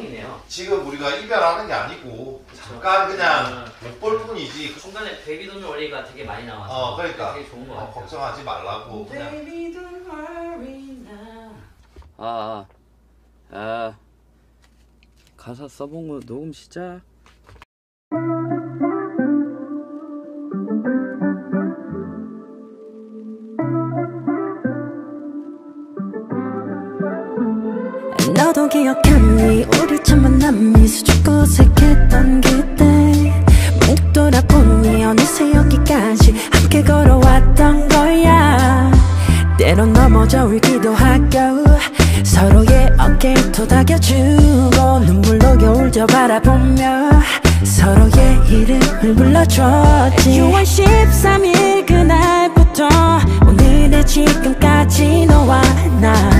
신청이네요. 지금 우리가 이별하는 게 아니고 잠깐 그냥 못 볼 뿐이지. 그 중간에 베이비 돈 월리가 되게 많이 나와서 어 그러니까 되게 좋은 것 어, 같아요. 걱정하지 말라고 그냥. Baby don't worry now. 아, 아, 아 가사 써본 거 녹음 시작. 너도 기억하니 우리 첫 만남이 수줍고 색했던 그때 묵 돌아보니 어느새 여기까지 함께 걸어왔던 거야. 때론 넘어져 울기도 하고 서로의 어깨 토닥여주고 눈물로 겨울 저 바라보며 서로의 이름을 불러줬지. 6월 13일 그날부터 오늘의 지금까지 너와 나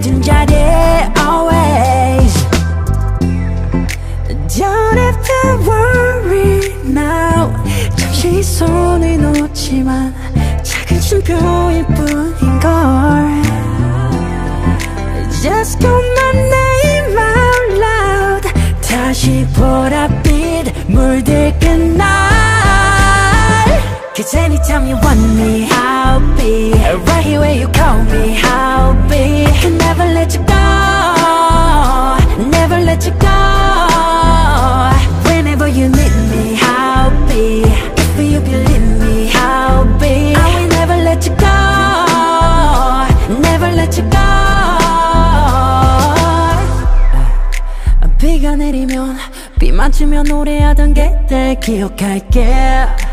같은 자리에 always Don't have to worry now 잠시 손을 놓지만 작은 춤표일 뿐인걸 Just call my name out loud 다시 보랏빛 Anytime you want me I'll be Right here where you call me I'll be Can never let you go Never let you go Whenever you need me I'll be If you believe me I'll be I will never let you go Never let you go 비가 내리면 비 맞으며 노래하던 그때 기억할게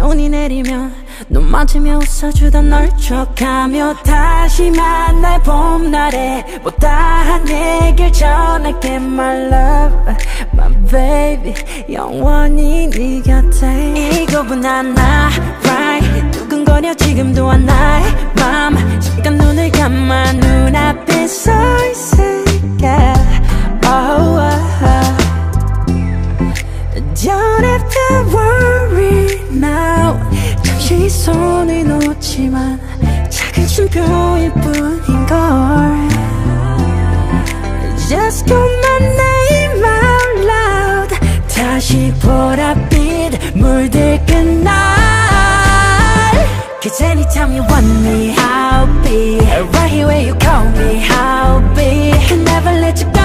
눈이 내리면 눈 맞으며 웃어주던 널 촉하며 다시 만날 봄날에 못다한 얘길 전할게 my love my baby. 영원히 네 곁에. 이거보단 나 right. 두근거려 지금도 한 나의 맘 잠깐 눈을 감아 눈앞 손을 놓지만 작은 춤표일 뿐인걸 Just call my name out loud 다시 보랏빛 물들 끝날 Cause anytime you want me I'll be Right here where you call me I'll be Can never let you go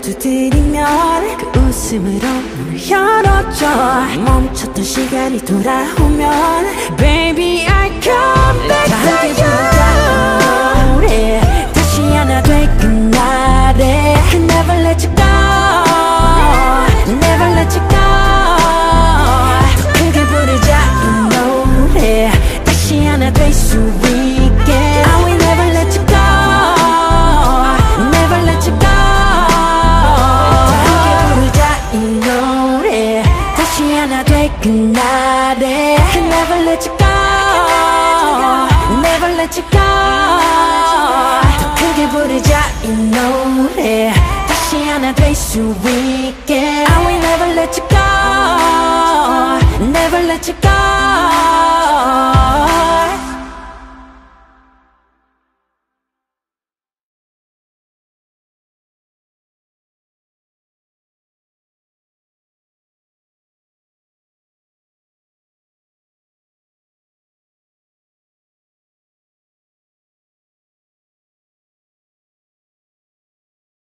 두드리면 그 웃음으로 문을 열어줘. 멈췄던 시간이 돌아오면 Baby I come 하나 될 그날에 Never let you go Never let you go 더 크게 부르자 이 노래 다시 하나 될 수 있게 I will never let you go Never let you go